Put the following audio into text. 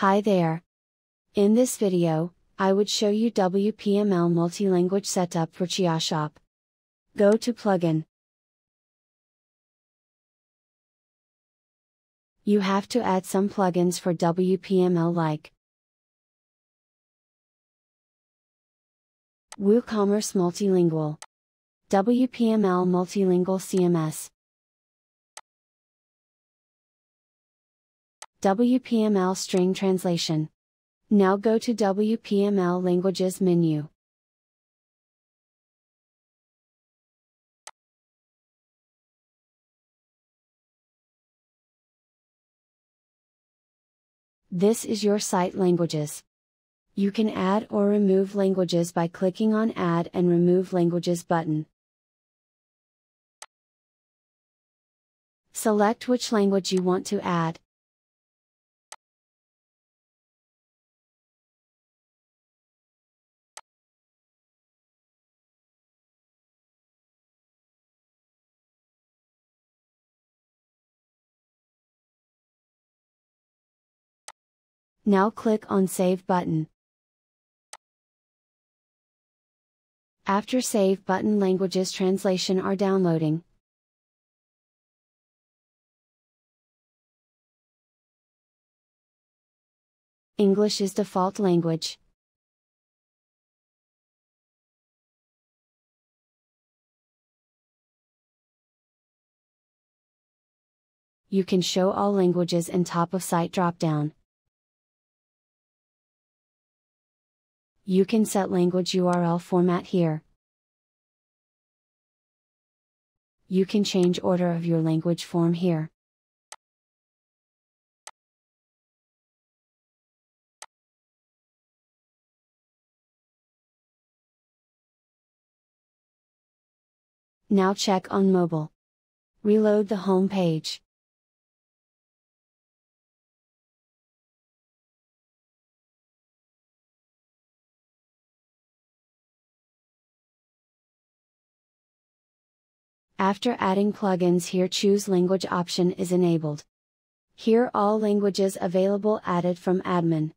Hi there. In this video, I would show you WPML multi-language setup for CiyaShop. Go to plugin. You have to add some plugins for WPML like WooCommerce Multilingual, WPML Multilingual CMS, WPML String Translation. Now go to WPML Languages menu. This is your site languages. You can add or remove languages by clicking on Add and Remove Languages button. Select which language you want to add. Now click on Save button. After Save button languages translation are downloading. English is default language. You can show all languages in top of site dropdown. You can set language URL format here. You can change order of your language form here. Now check on mobile. Reload the home page. After adding plugins here choose language option is enabled. Here all languages available added from admin.